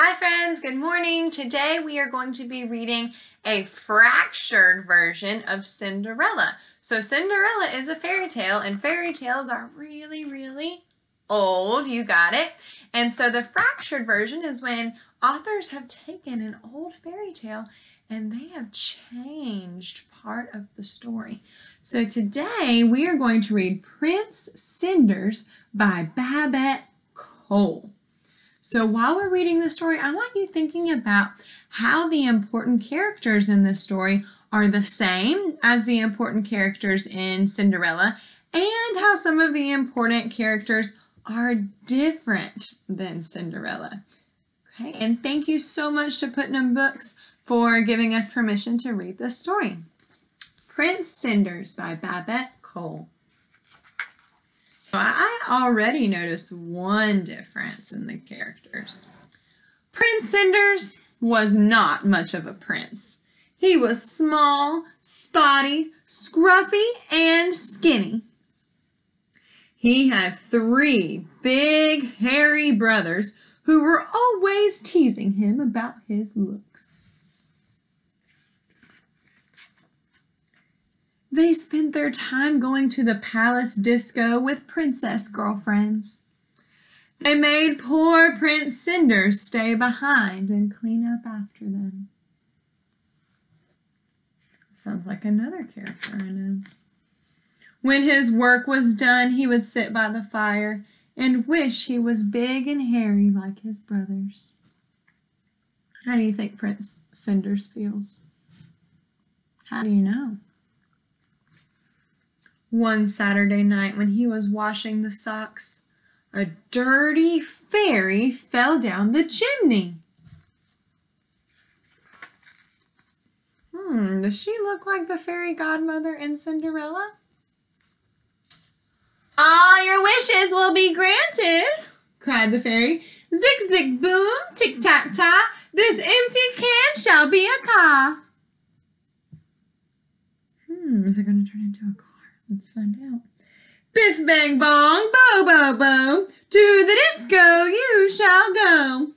Hi friends, good morning. Today we are going to be reading a fractured version of Cinderella. So Cinderella is a fairy tale and fairy tales are really, really old. You got it. And so the fractured version is when authors have taken an old fairy tale and they have changed part of the story. So today we are going to read Prince Cinders by Babette Cole. So while we're reading the story, I want you thinking about how the important characters in this story are the same as the important characters in Cinderella and how some of the important characters are different than Cinderella. Okay, and thank you so much to Putnam Books for giving us permission to read this story. Prince Cinders by Babette Cole. I already noticed one difference in the characters. Prince Cinders was not much of a prince. He was small, spotty, scruffy, and skinny. He had three big, hairy brothers who were always teasing him about his looks. They spent their time going to the palace disco with princess girlfriends. They made poor Prince Cinders stay behind and clean up after them. Sounds like another character I know. When his work was done, he would sit by the fire and wish he was big and hairy like his brothers. How do you think Prince Cinders feels? How do you know? One Saturday night when he was washing the socks, a dirty fairy fell down the chimney. Hmm, does she look like the fairy godmother in Cinderella? All your wishes will be granted, cried the fairy. Zig zig boom, tick tack ta, this empty can shall be a car. Hmm, is it going to turn into a? Let's find out. Biff bang bong, bo bo bo, to the disco you shall go.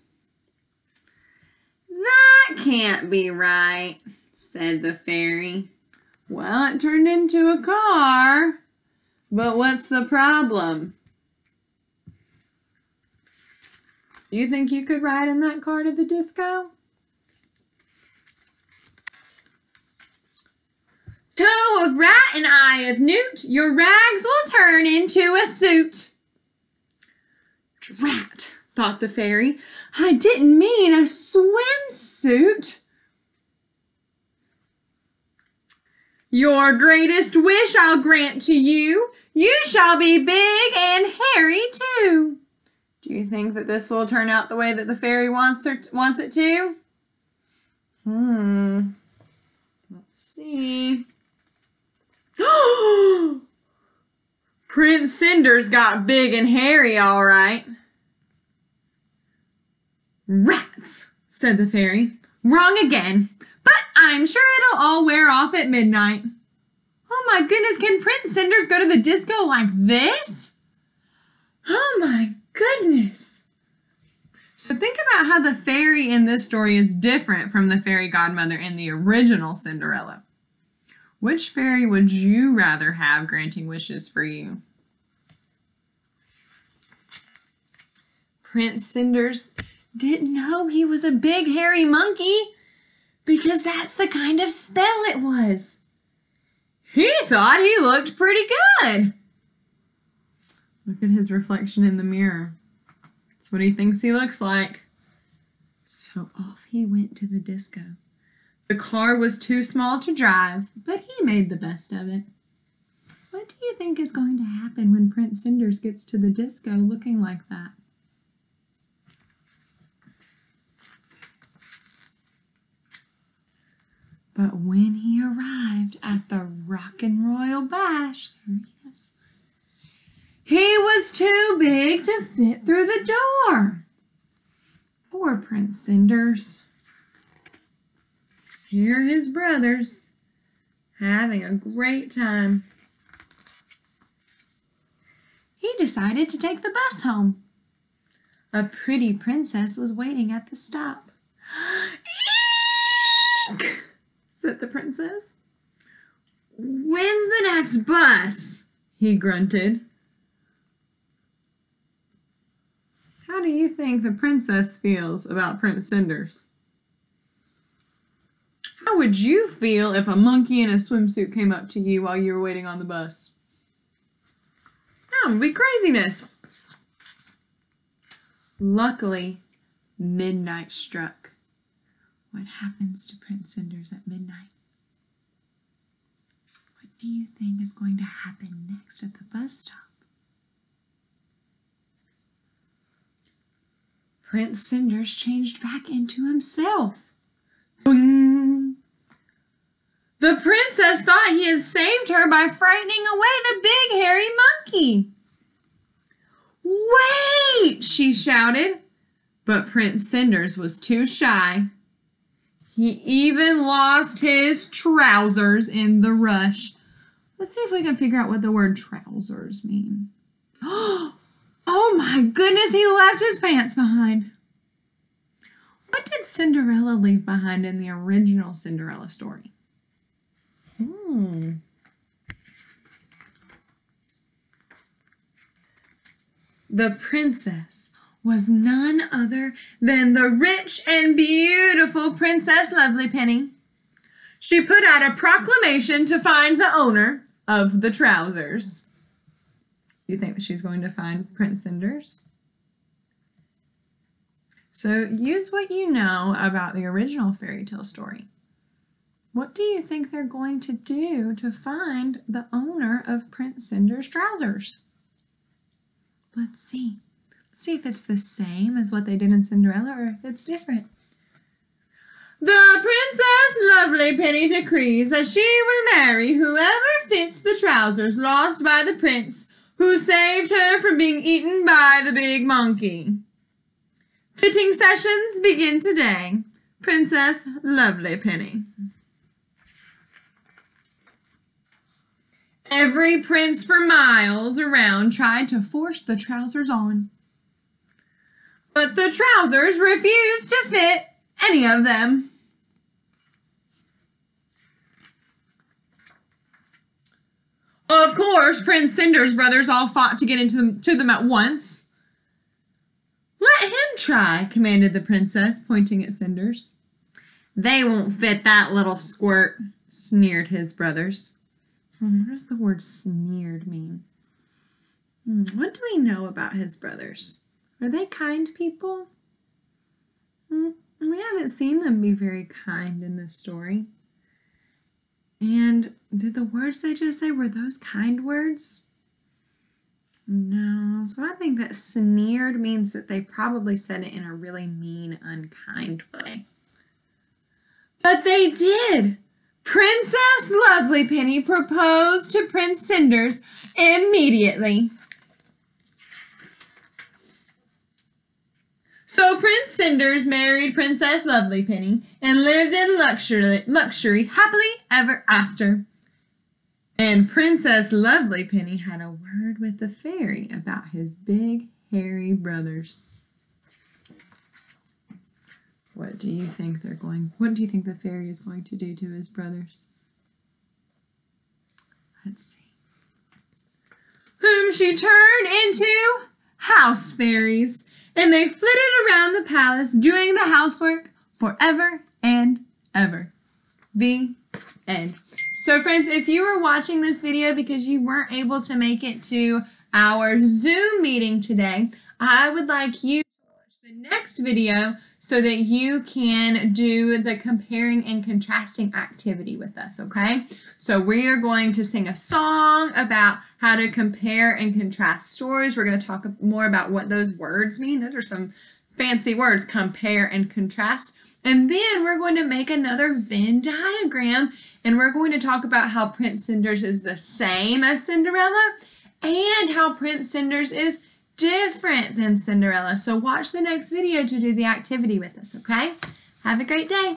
That can't be right, said the fairy. Well, it turned into a car. But what's the problem? You think you could ride in that car to the disco? Toe of rat and eye of newt, your rags will turn into a suit. Drat, thought the fairy. I didn't mean a swimsuit. Your greatest wish I'll grant to you. You shall be big and hairy too. Do you think that this will turn out the way that the fairy wants, her wants it to? Hmm. Let's see. Prince Cinders got big and hairy, all right. Rats, said the fairy. Wrong again, but I'm sure it'll all wear off at midnight. Oh my goodness, can Prince Cinders go to the disco like this? Oh my goodness. So think about how the fairy in this story is different from the fairy godmother in the original Cinderella. Which fairy would you rather have granting wishes for you? Prince Cinders didn't know he was a big hairy monkey because that's the kind of spell it was. He thought he looked pretty good. Look at his reflection in the mirror. That's what he thinks he looks like. So off he went to the disco. The car was too small to drive, but he made the best of it. What do you think is going to happen when Prince Cinders gets to the disco looking like that? But when he arrived at the Rockin' Royal Bash, there he is, he was too big to fit through the door. Poor Prince Cinders. Here his brothers having a great time. He decided to take the bus home. A pretty princess was waiting at the stop. the princess. When's the next bus? he grunted. How do you think the princess feels about Prince Cinders? How would you feel if a monkey in a swimsuit came up to you while you were waiting on the bus? That would be craziness. Luckily, midnight struck. What happens to Prince Cinders at midnight? What do you think is going to happen next at the bus stop? Prince Cinders changed back into himself. The princess thought he had saved her by frightening away the big hairy monkey. Wait, she shouted. But Prince Cinders was too shy. He even lost his trousers in the rush. Let's see if we can figure out what the word trousers mean. Oh my goodness, he left his pants behind. What did Cinderella leave behind in the original Cinderella story? Hmm. The princess was none other than the rich and beautiful Princess Lovely Penny. She put out a proclamation to find the owner of the trousers. You think that she's going to find Prince Cinders? So use what you know about the original fairy tale story. What do you think they're going to do to find the owner of Prince Cinder's trousers? Let's see. See if it's the same as what they did in Cinderella or if it's different. The Princess Lovely Penny decrees that she will marry whoever fits the trousers lost by the prince who saved her from being eaten by the big monkey. Fitting sessions begin today. Princess Lovely Penny. Every prince for miles around tried to force the trousers on. But the trousers refused to fit any of them. Of course, Prince Cinder's brothers all fought to get into them, to them at once. Let him try, commanded the princess, pointing at Cinders. They won't fit that little squirt, sneered his brothers. Hmm, what does the word sneered mean? Hmm, what do we know about his brothers? Are they kind people? Hmm, we haven't seen them be very kind in this story. And did the words they just say, were those kind words? No. So I think that sneered means that they probably said it in a really mean, unkind way. But they did. Princess Lovely Penny proposed to Prince Cinders immediately. So Prince Cinders married Princess Lovely Penny and lived in luxury, luxury happily ever after. And Princess Lovely Penny had a word with the fairy about his big hairy brothers. What do you think they're going what do you think the fairy is going to do to his brothers? Let's see. Whom she turned into house fairies, and they flitted around the palace doing the housework forever and ever. The end. So friends, if you were watching this video because you weren't able to make it to our Zoom meeting today, I would like you the next video so that you can do the comparing and contrasting activity with us, okay? So we are going to sing a song about how to compare and contrast stories. We're going to talk more about what those words mean. Those are some fancy words, compare and contrast. And then we're going to make another Venn diagram and we're going to talk about how Prince Cinders is the same as Cinderella and how Prince Cinders is different than Cinderella. So watch the next video to do the activity with us, okay? Have a great day.